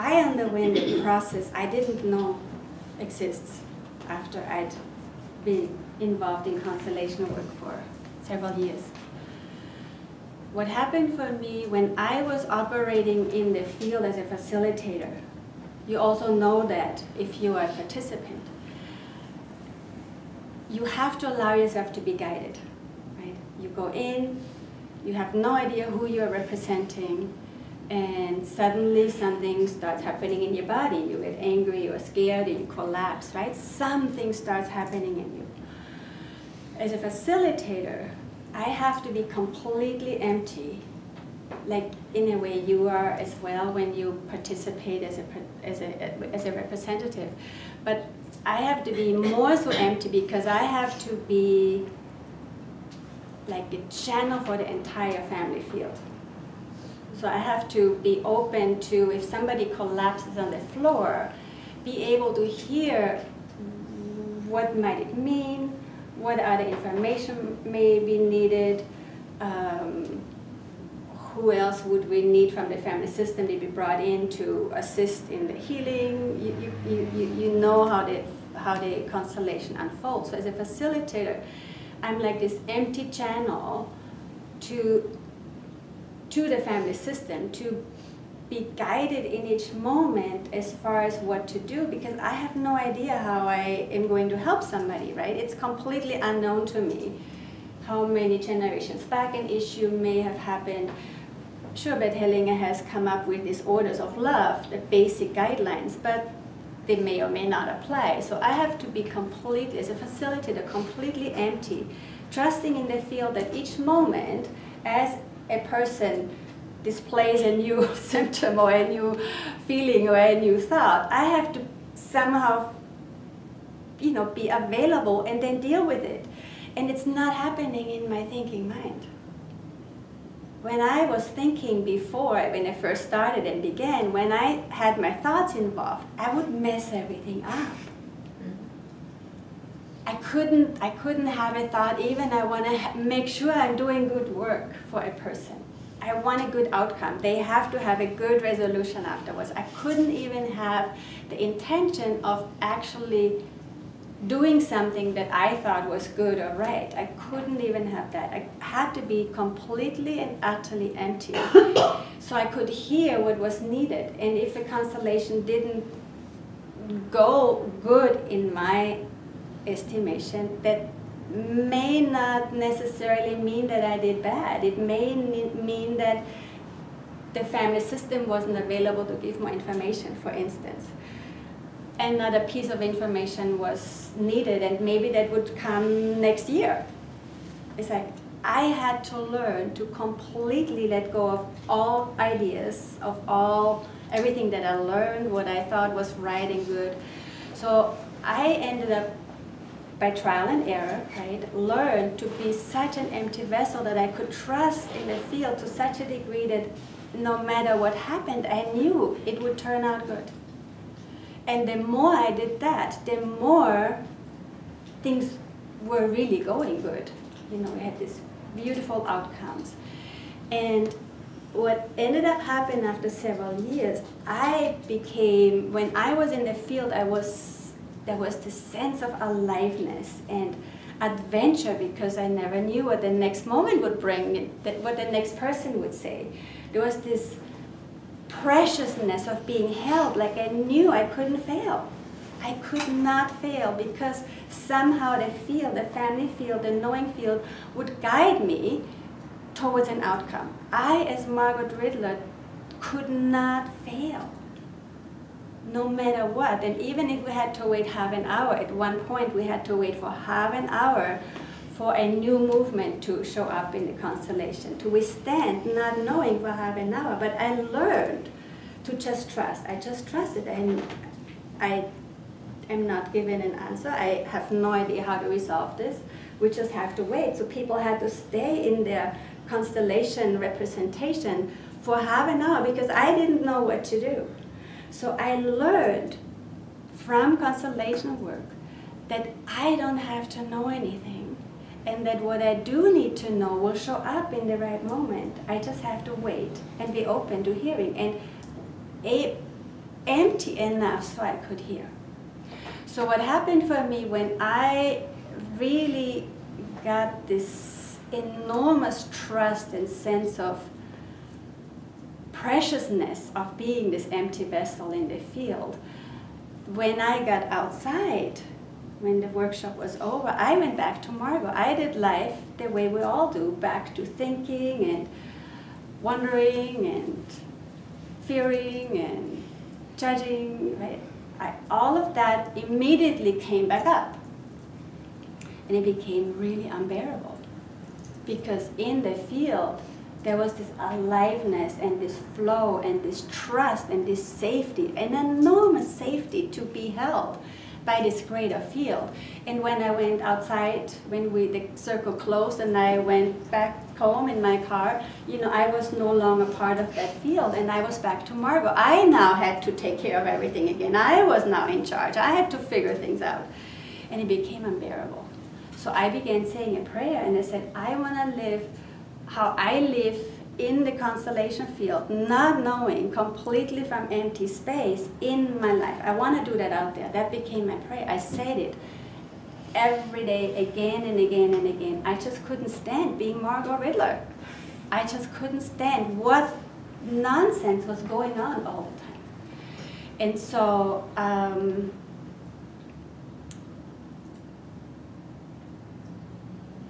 I underwent a process I didn't know exists after I'd been involved in constellation work for several years. What happened for me when I was operating in the field as a facilitator, you also know that if you are a participant, you have to allow yourself to be guided, right? You go in, you have no idea who you're representing, and suddenly something starts happening in your body. You get angry or scared or you collapse, right? Something starts happening in you. As a facilitator, I have to be completely empty, like in a way you are as well when you participate as a, as a, as a representative. But I have to be more so empty because I have to be like a channel for the entire family field. So I have to be open to, if somebody collapses on the floor, be able to hear what might it mean, what other information may be needed, um, who else would we need from the family system to be brought in to assist in the healing. You, you, you, you know how the, how the constellation unfolds. So as a facilitator, I'm like this empty channel to to the family system to be guided in each moment as far as what to do because I have no idea how I am going to help somebody, right? It's completely unknown to me how many generations back an issue may have happened. Sure, Bert Hellinger has come up with these orders of love, the basic guidelines, but they may or may not apply. So I have to be completely, as a facilitator, completely empty, trusting in the field that each moment, as a person displays a new symptom or a new feeling or a new thought, I have to somehow, you know, be available and then deal with it. And it's not happening in my thinking mind. When I was thinking before, when I first started and began, when I had my thoughts involved, I would mess everything up. I couldn't, I couldn't have a thought even I want to make sure I'm doing good work for a person. I want a good outcome. They have to have a good resolution afterwards. I couldn't even have the intention of actually doing something that I thought was good or right. I couldn't even have that. I had to be completely and utterly empty. so I could hear what was needed. And if a constellation didn't go good in my estimation that may not necessarily mean that I did bad. It may mean that the family system wasn't available to give more information, for instance. Another piece of information was needed, and maybe that would come next year. It's like I had to learn to completely let go of all ideas, of all everything that I learned, what I thought was right and good. So I ended up by trial and error, right, learned to be such an empty vessel that I could trust in the field to such a degree that no matter what happened, I knew it would turn out good. And the more I did that, the more things were really going good. You know, we had these beautiful outcomes. And what ended up happening after several years, I became, when I was in the field, I was there was this sense of aliveness and adventure because I never knew what the next moment would bring, what the next person would say. There was this preciousness of being held, like I knew I couldn't fail. I could not fail because somehow the field, the family field, the knowing field would guide me towards an outcome. I, as Margot Ridler, could not fail no matter what. And even if we had to wait half an hour, at one point we had to wait for half an hour for a new movement to show up in the constellation, to withstand not knowing for half an hour. But I learned to just trust. I just trusted and I am not given an answer. I have no idea how to resolve this. We just have to wait. So people had to stay in their constellation representation for half an hour because I didn't know what to do. So I learned from constellation work that I don't have to know anything and that what I do need to know will show up in the right moment. I just have to wait and be open to hearing. And a, empty enough so I could hear. So what happened for me when I really got this enormous trust and sense of preciousness of being this empty vessel in the field, when I got outside, when the workshop was over, I went back to Margot. I did life the way we all do, back to thinking and wondering and fearing and judging, right? I, all of that immediately came back up. And it became really unbearable. Because in the field, there was this aliveness and this flow and this trust and this safety, an enormous safety to be held by this greater field. And when I went outside, when we the circle closed and I went back home in my car, you know, I was no longer part of that field and I was back to Margot. I now had to take care of everything again. I was now in charge. I had to figure things out. And it became unbearable. So I began saying a prayer and I said, I want to live how I live in the constellation field, not knowing completely from empty space in my life. I want to do that out there. That became my prayer. I said it every day, again and again and again. I just couldn't stand being Margot Ridler. I just couldn't stand what nonsense was going on all the time. And so, um,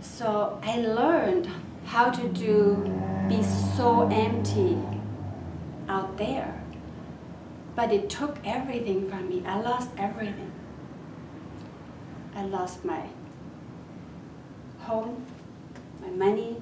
so I learned how to do be so empty out there. But it took everything from me. I lost everything. I lost my home, my money,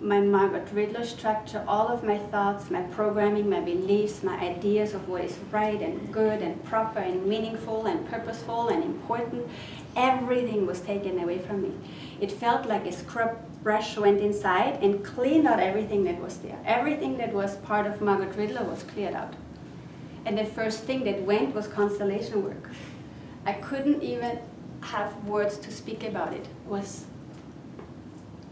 my Margot Ridler structure, all of my thoughts, my programming, my beliefs, my ideas of what is right and good and proper and meaningful and purposeful and important, everything was taken away from me. It felt like a scrub brush went inside and cleaned out everything that was there. Everything that was part of Margot Ridler was cleared out. And the first thing that went was constellation work. I couldn't even have words to speak about it. it was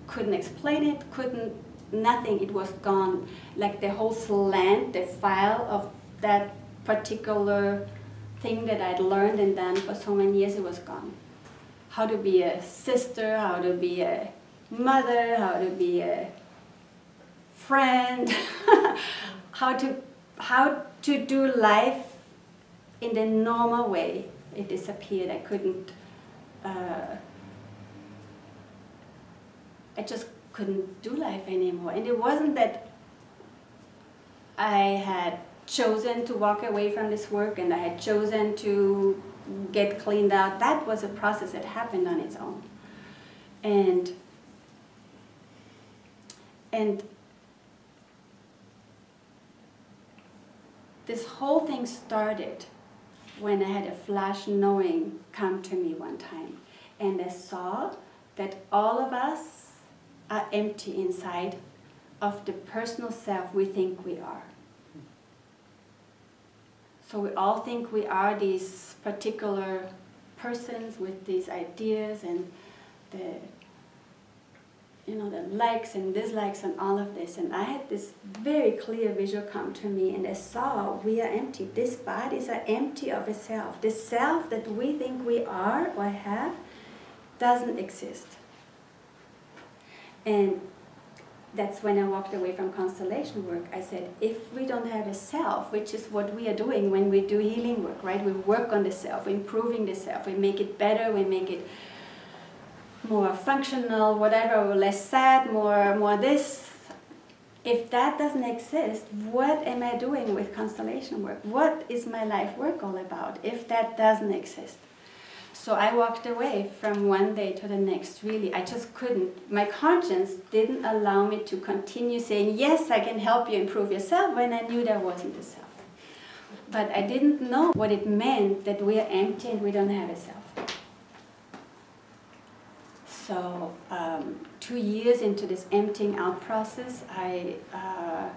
couldn't explain it, couldn't nothing. It was gone. Like the whole slant, the file of that particular thing that I'd learned and done for so many years, it was gone. How to be a sister, how to be a mother, how to be a friend, how to how to do life in the normal way. It disappeared. I couldn't. Uh, I just couldn't do life anymore. And it wasn't that I had chosen to walk away from this work and I had chosen to get cleaned out. That was a process that happened on its own. And and this whole thing started when I had a flash knowing come to me one time. And I saw that all of us are empty inside of the personal self we think we are. So we all think we are these particular persons with these ideas and the you know, the likes and dislikes and all of this. And I had this very clear visual come to me and I saw we are empty. These bodies are empty of itself. The self that we think we are or have doesn't exist. And that's when I walked away from constellation work. I said, if we don't have a self, which is what we are doing when we do healing work, right? We work on the self, we're improving the self, we make it better, we make it more functional, whatever, less sad, more, more this. If that doesn't exist, what am I doing with constellation work? What is my life work all about if that doesn't exist? So I walked away from one day to the next, really. I just couldn't. My conscience didn't allow me to continue saying, yes, I can help you improve yourself when I knew there wasn't a self. But I didn't know what it meant that we are empty and we don't have a self. So um, two years into this emptying out process, I uh,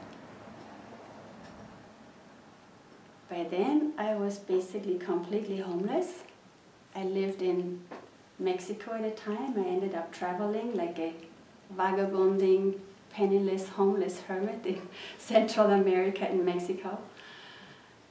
by then I was basically completely homeless. I lived in Mexico at the time. I ended up traveling like a vagabonding, penniless, homeless hermit in Central America in Mexico.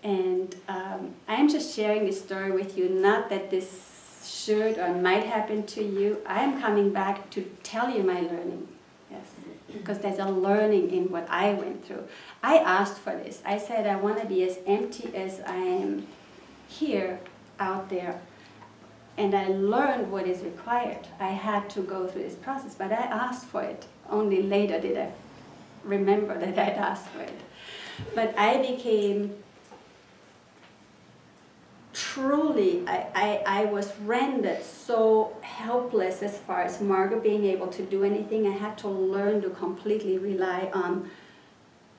And um, I'm just sharing this story with you, not that this should or might happen to you. I am coming back to tell you my learning. Yes, because there's a learning in what I went through. I asked for this. I said I want to be as empty as I am here, out there. And I learned what is required. I had to go through this process, but I asked for it. Only later did I remember that I'd asked for it. But I became truly, I, I, I was rendered so helpless as far as Margot being able to do anything. I had to learn to completely rely on,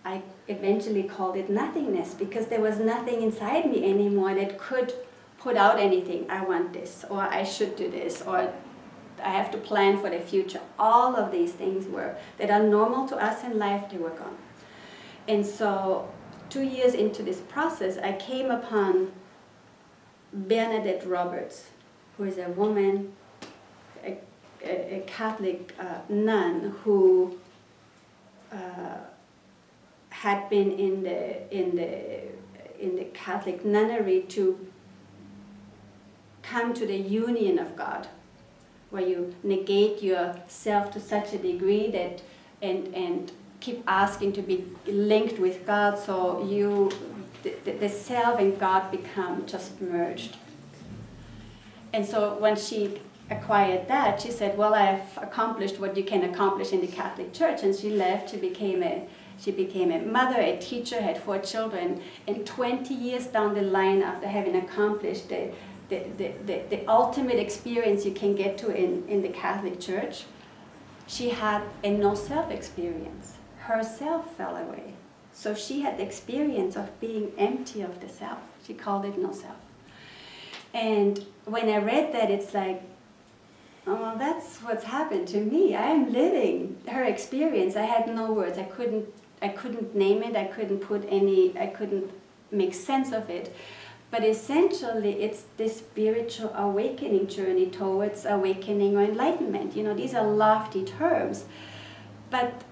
I eventually called it nothingness because there was nothing inside me anymore that could put out anything. I want this, or I should do this, or I have to plan for the future. All of these things were, that are normal to us in life, they were gone. And so, two years into this process, I came upon Bernadette Roberts, who is a woman, a, a, a Catholic uh, nun who uh, had been in the in the in the Catholic nunnery to come to the union of God, where you negate yourself to such a degree that and and keep asking to be linked with God, so you the, the self and God become just merged. And so when she acquired that, she said, "Well, I've accomplished what you can accomplish in the Catholic Church," and she left. She became a she became a mother, a teacher, had four children, and 20 years down the line, after having accomplished the the, the, the, the ultimate experience you can get to in, in the Catholic Church, she had a no self experience. Herself fell away. So she had the experience of being empty of the self. She called it no self. And when I read that, it's like, oh, that's what's happened to me. I am living her experience. I had no words. I couldn't, I couldn't name it. I couldn't put any, I couldn't make sense of it. But essentially, it's this spiritual awakening journey towards awakening or enlightenment. You know, these are lofty terms. But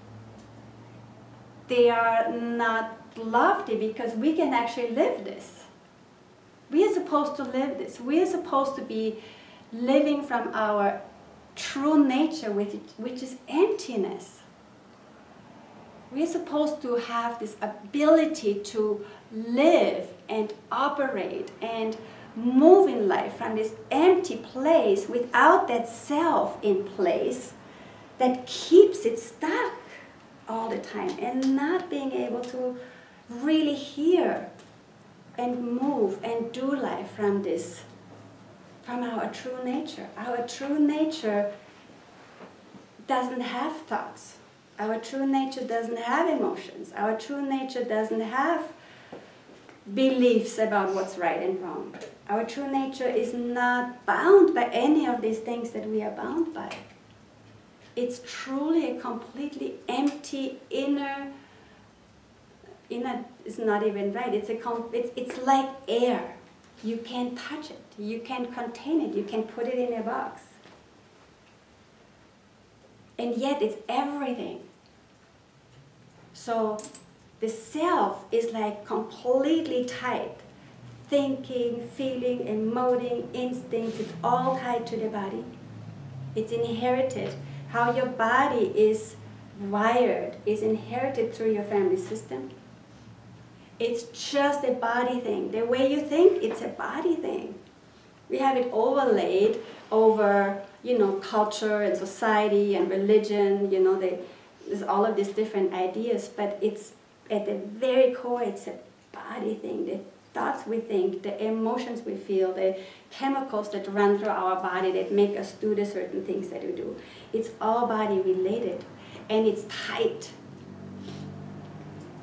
they are not lofty because we can actually live this. We are supposed to live this. We are supposed to be living from our true nature, which is emptiness. We are supposed to have this ability to live and operate and move in life from this empty place without that self in place that keeps it stuck all the time and not being able to really hear and move and do life from this, from our true nature. Our true nature doesn't have thoughts. Our true nature doesn't have emotions. Our true nature doesn't have beliefs about what's right and wrong. Our true nature is not bound by any of these things that we are bound by it's truly a completely empty inner inner is not even right it's a it's, it's like air. You can't touch it you can't contain it you can put it in a box. And yet it's everything. So the self is like completely tied thinking feeling emoting instincts it's all tied to the body. It's inherited how your body is wired is inherited through your family system. It's just a body thing. The way you think, it's a body thing. We have it overlaid over, you know, culture and society and religion, you know, there's all of these different ideas, but it's at the very core, it's a body thing. The thoughts we think, the emotions we feel, the chemicals that run through our body that make us do the certain things that we do. It's all body related and it's tight.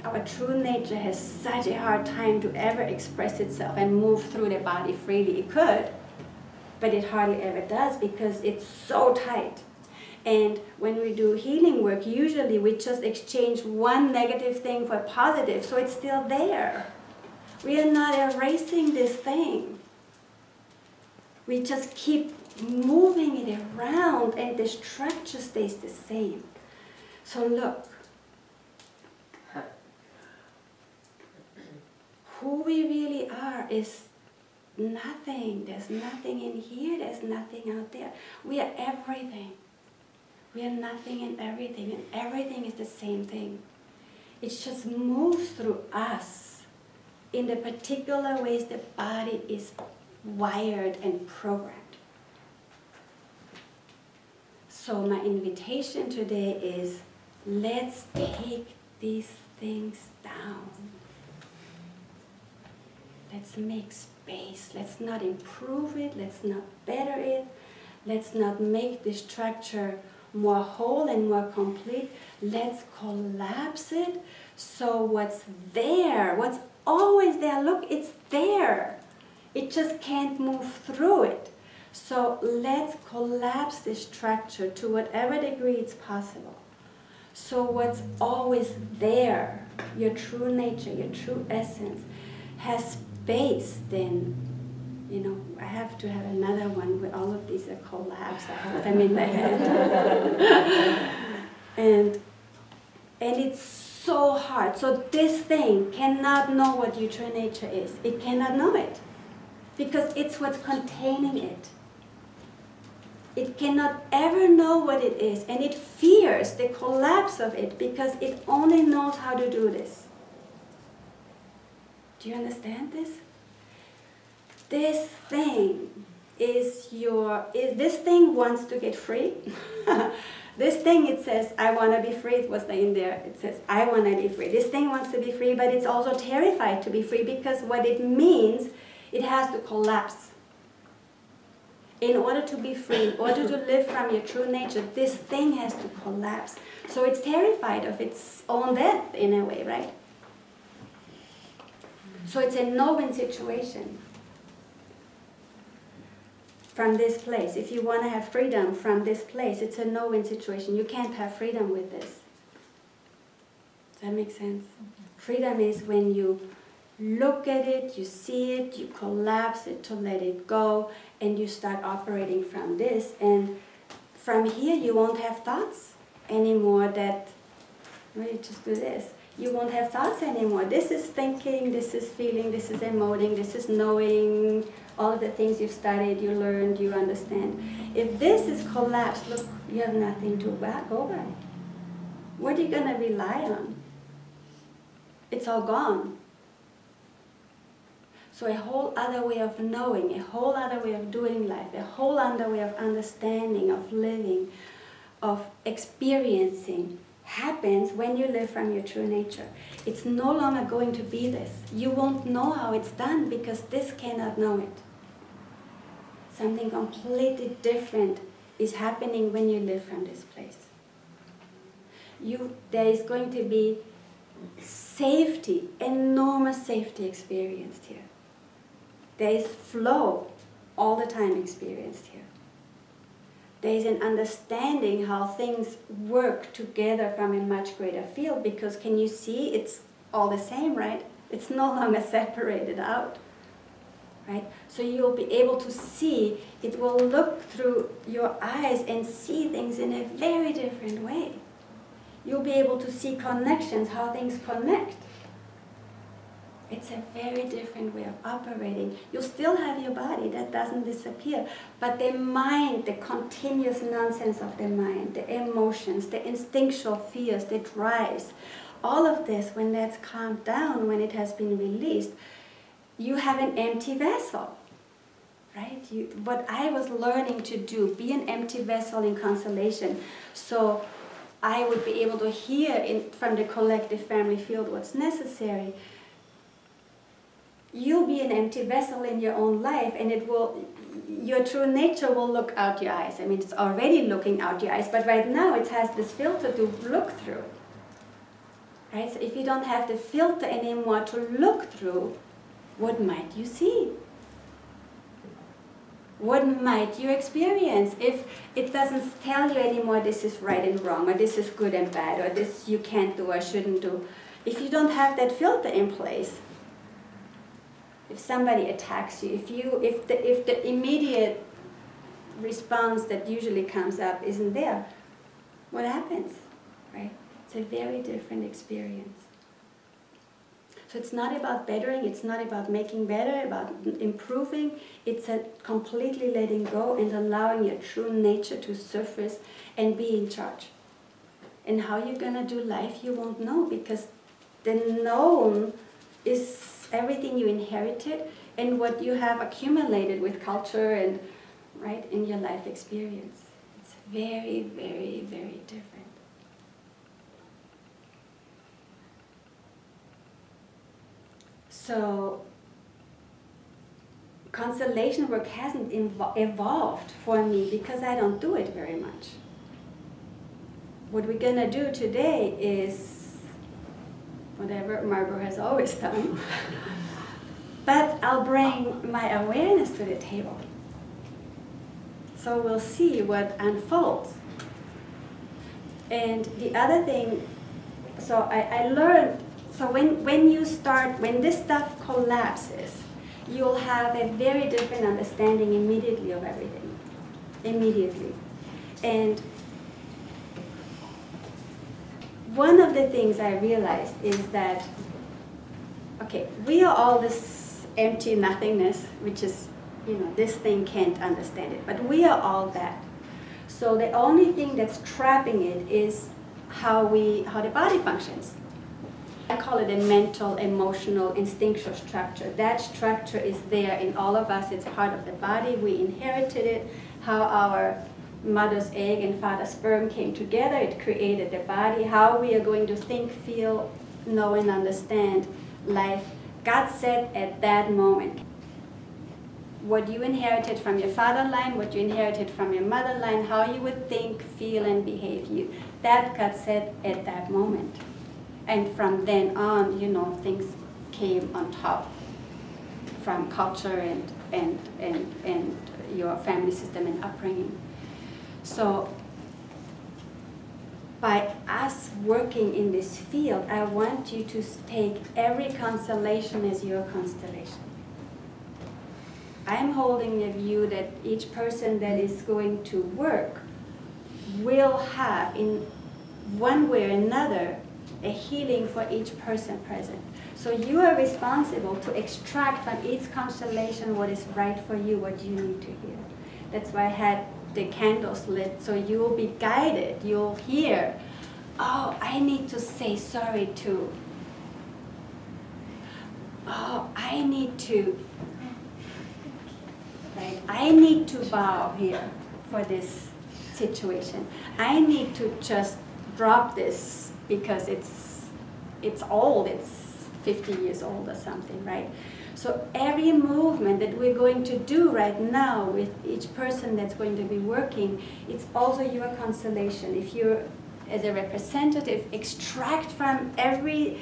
Our true nature has such a hard time to ever express itself and move through the body freely. It could, but it hardly ever does because it's so tight. And when we do healing work, usually we just exchange one negative thing for a positive, so it's still there. We are not erasing this thing. We just keep moving it around and the structure stays the same. So look, who we really are is nothing. There's nothing in here, there's nothing out there. We are everything. We are nothing and everything, and everything is the same thing. It just moves through us in the particular ways the body is wired and programmed. So, my invitation today is let's take these things down. Let's make space. Let's not improve it. Let's not better it. Let's not make the structure more whole and more complete. Let's collapse it so what's there, what's always there, look, it's there. It just can't move through it. So let's collapse this structure to whatever degree it's possible. So what's always there, your true nature, your true essence, has space then you know, I have to have another one where all of these are collapsed. I have them in my head. and and it's so hard. So this thing cannot know what your true nature is. It cannot know it. Because it's what's containing it. It cannot ever know what it is, and it fears the collapse of it because it only knows how to do this. Do you understand this? this thing is your is this thing wants to get free this thing it says i want to be free it was in there. It says i want to be free. This thing wants to be free but it's also terrified to be free because what it means it has to collapse. In order to be free in order to live from your true nature this thing has to collapse. So it's terrified of its own death in a way right? So it's a no-win situation from this place. If you want to have freedom from this place, it's a no-win situation. You can't have freedom with this. Does that make sense? Freedom is when you look at it, you see it, you collapse it to let it go, and you start operating from this. And from here, you won't have thoughts anymore that, you just do this. You won't have thoughts anymore. This is thinking, this is feeling, this is emoting, this is knowing, all of the things you've studied, you learned, you understand. If this is collapsed, look, you have nothing to go by. What are you going to rely on? It's all gone. So a whole other way of knowing, a whole other way of doing life, a whole other way of understanding, of living, of experiencing happens when you live from your true nature. It's no longer going to be this. You won't know how it's done because this cannot know it. Something completely different is happening when you live from this place. You, there is going to be safety, enormous safety experienced here. There is flow all the time experienced here there is an understanding how things work together from a much greater field because can you see it's all the same, right? It's no longer separated out, right? So you'll be able to see, it will look through your eyes and see things in a very different way. You'll be able to see connections, how things connect. It's a very different way of operating. You still have your body, that doesn't disappear. But the mind, the continuous nonsense of the mind, the emotions, the instinctual fears, the drives, all of this, when that's calmed down, when it has been released, you have an empty vessel. Right? You, what I was learning to do, be an empty vessel in constellation. So I would be able to hear in, from the collective family field what's necessary you'll be an empty vessel in your own life and it will your true nature will look out your eyes i mean it's already looking out your eyes but right now it has this filter to look through right so if you don't have the filter anymore to look through what might you see what might you experience if it doesn't tell you anymore this is right and wrong or this is good and bad or this you can't do or shouldn't do if you don't have that filter in place if somebody attacks you, if you if the if the immediate response that usually comes up isn't there, what happens? Right? It's a very different experience. So it's not about bettering, it's not about making better, about improving. It's a completely letting go and allowing your true nature to surface and be in charge. And how you're gonna do life, you won't know because the known is everything you inherited and what you have accumulated with culture and right in your life experience. It's very, very, very different. So constellation work hasn't evolved for me because I don't do it very much. What we're gonna do today is whatever Margot has always done. but I'll bring my awareness to the table. So we'll see what unfolds. And the other thing, so I, I learned, so when, when you start, when this stuff collapses, you'll have a very different understanding immediately of everything. Immediately. And one of the things I realized is that, okay, we are all this empty nothingness, which is, you know, this thing can't understand it, but we are all that. So the only thing that's trapping it is how we, how the body functions. I call it a mental, emotional, instinctual structure. That structure is there in all of us. It's part of the body. We inherited it. How our mother's egg and father's sperm came together, it created the body, how we are going to think, feel, know, and understand life. God said at that moment, what you inherited from your father line, what you inherited from your mother line, how you would think, feel, and behave you. That God said at that moment. And from then on, you know, things came on top from culture and, and, and, and your family system and upbringing. So by us working in this field, I want you to take every constellation as your constellation. I'm holding a view that each person that is going to work will have, in one way or another, a healing for each person present. So you are responsible to extract from each constellation what is right for you, what you need to hear. That's why I had the candles lit so you will be guided. You'll hear, oh, I need to say sorry to. Oh, I need to. Right? I need to bow here for this situation. I need to just drop this because it's it's old. It's 50 years old or something, right? So every movement that we're going to do right now with each person that's going to be working, it's also your constellation. If you're, as a representative, extract from every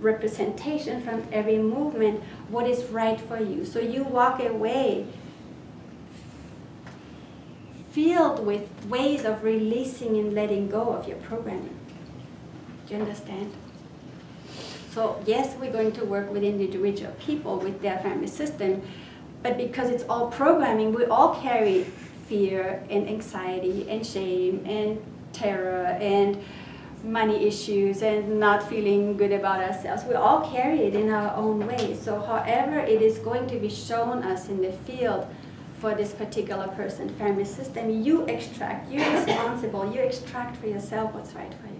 representation, from every movement, what is right for you. So you walk away filled with ways of releasing and letting go of your programming. Do you understand? So yes, we're going to work with individual people with their family system, but because it's all programming, we all carry fear and anxiety and shame and terror and money issues and not feeling good about ourselves. We all carry it in our own way. So however it is going to be shown us in the field for this particular person, family system, you extract, you're responsible, you extract for yourself what's right for you.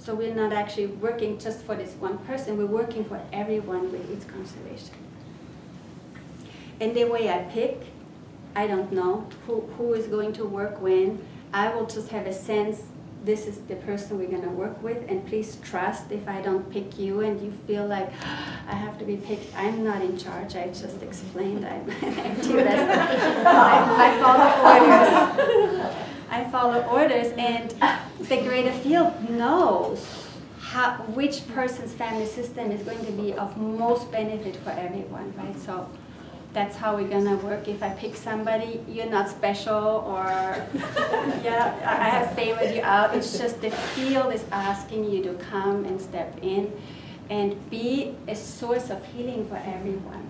So we're not actually working just for this one person, we're working for everyone with its constellation. And the way I pick, I don't know who, who is going to work when. I will just have a sense this is the person we're going to work with and please trust if I don't pick you and you feel like I have to be picked, I'm not in charge, I just explained I'm an empty vessel. I, I follow orders. I follow orders and the greater field knows how, which person's family system is going to be of most benefit for everyone, right? So that's how we're gonna work. If I pick somebody, you're not special or yeah, I have favored you out. It's just the field is asking you to come and step in and be a source of healing for everyone.